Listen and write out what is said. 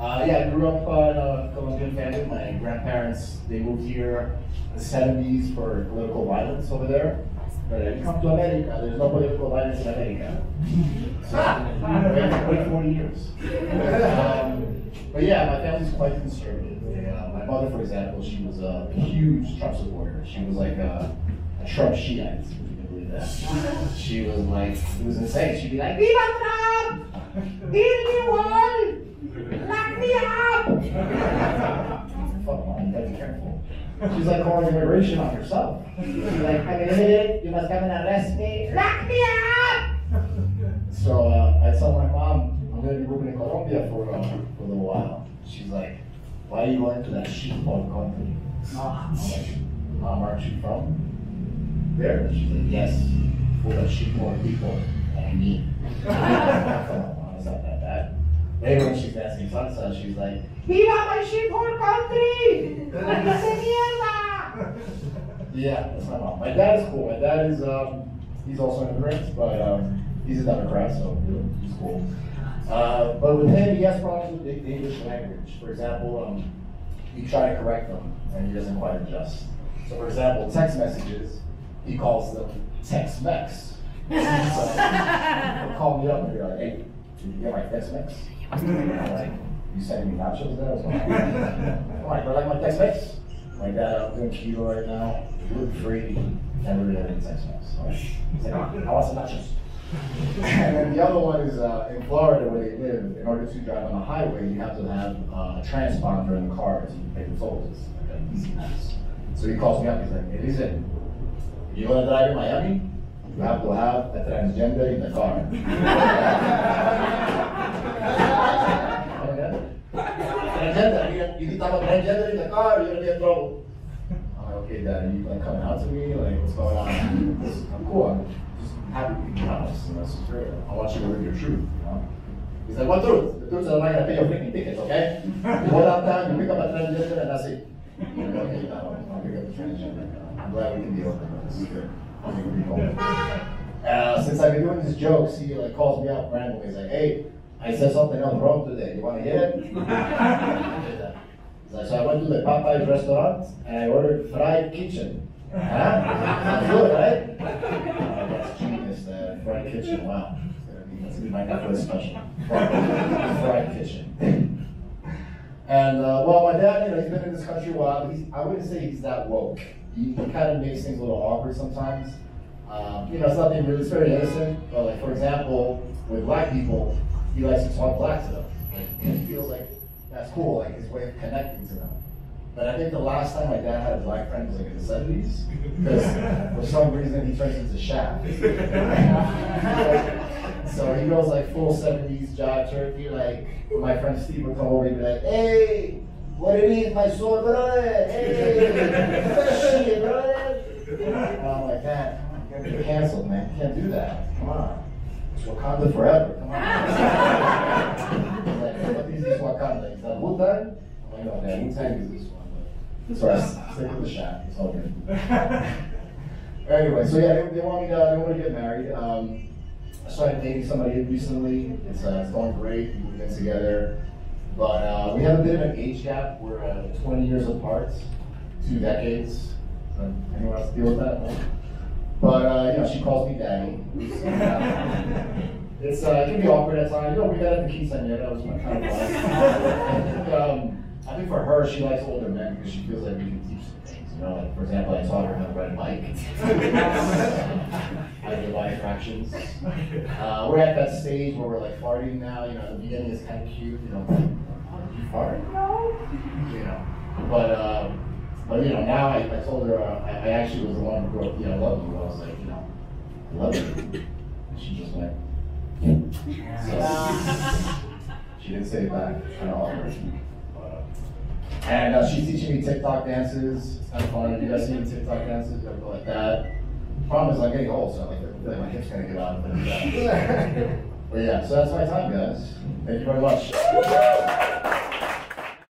Uh, yeah, I grew up uh, in a Colombian family. My grandparents, they moved here in the 70s for political violence over there. But if you come to America, there's no political violence in America. So, we wait 40 years. Um, but yeah, my family's quite conservative. They, uh, my mother, for example, she was a huge Trump supporter. She was like a, a Trump Shiite, if you can believe that. She was like, it was insane. She'd be like, Viva Trump! Build the wall! Lock me up! Fuck, mom, you gotta be careful. She's like calling immigration on herself. She's like, I'm illiterate, you must come and arrest me. Lock me up! So uh, I tell my mom, I'm gonna be moving to Colombia for, uh, for a little while. She's like, why are you going to that sheepdog country? I'm like, Mom, aren't you from there? And she's like, yes, full of sheepdog people, and me. Come on, Mom, Later when she's dancing salsa, she's like, Viva my sheepdog country! Yeah, that's my mom. My dad is cool. My dad is, um, he's also an immigrant, but um, he's a Democrat, so he's cool. Uh, but with him, he has problems with the, English language. For example, um, you try to correct them, and he doesn't quite adjust. So, for example, text messages, he calls them Tex-Mex. so, he'll call me up and be like, hey, did you get my Tex-Mex? I'm like, you sending me nachos there? So I'm like, I like my Tex-Mex. My dad, I'm doing keto right now. Gluten free. Never really had any Tex-Mex. So he's like, I want some nachos. and then the other one is uh, in Florida where they live. In order to drive on the highway, you have to have uh, a transponder in the car to pay the tolls. It's like an E-ZPass. So he calls me up. He's like, "Hey, listen, you want to drive in Miami, you have to have a transgender in the car." transgender. You, you need to have a in car. You're gonna be in trouble. I'm like, okay, Dad, are you like coming out to me? Like, what's going on? I'm cool. I'm just happy to be honest. This is great. I want you to live your truth. You know. He's like, what truth? The truth is I'm not gonna pay your freaking tickets, okay? You go downtown, you pick up a transgender, and that's it. I'm okay, Dad, I'll, I'll pick up the transgender. I'm glad we can deal with it. This is good. I think we'll be cool. Uh, since I've been doing these jokes, he like calls me up randomly. He's like, hey, I said something else wrong today. You want to hear it? So I went to the Popeyes restaurant and I ordered fried kitchen. Huh? Sounds good, right? Oh, that's genius, uh, fried kitchen. Wow. That's gonna be my Netflix special. Fried kitchen. And uh, well, my dad, you know, he's been in this country a while. He's, I wouldn't say he's that woke. He, he kind of makes things a little awkward sometimes. Um, you know, it's nothing really, it's very innocent. But like, for example, with black people, he likes to talk black to them. Cool, like his way of connecting to them. But I think the last time my dad had a black friend was like in the seventies, because for some reason he turns into Shaft. so he goes like full seventies job turkey. Like my friend Steve would come over and be like, "Hey, what it is, my sword, brother? Hey, shit, brother." And I'm like, "Man, you're canceled, man. You can't do that. Come on." It's Wakanda forever. Come on. Wakanda? Is that Wu-Tang? I'm like, no, man, Wu-Tang is this one. But so I stick with the shot. It's all good. anyway, so yeah, they, they want me to, they want to get married. Um, I started dating somebody recently. It's, uh, it's going great. We moved in together. But uh, we have a bit of an age gap. We're uh, 20 years apart, two decades. So anyone else deal with that? No? But uh, you know, she calls me daddy. It's uh, it can be awkward at times. You know, we met at the quinceañera. That was my kind of vibe. I think um, I think for her, she likes older men because she feels like we can teach some things. You know, like for example, I taught her how to ride a bike. I can buy fractions. Uh, we're at that stage where we're like farting now. You know, the beginning is kind of cute. You know, oh, you fart? No. You know, but. Uh, but you know, now I, I told her uh, I, I actually was the one who wrote, you know, I love you. I was like, you know, I love you. And she just went. So, she didn't say it back. Of. But, uh, and uh, she's teaching me TikTok dances. It's kind of fun. If you guys see any TikTok dances, everything like that. Problem is, I'm getting old, so like, I feel like my hips gonna give out. But, uh, but yeah, so that's my time, guys. Thank you very much.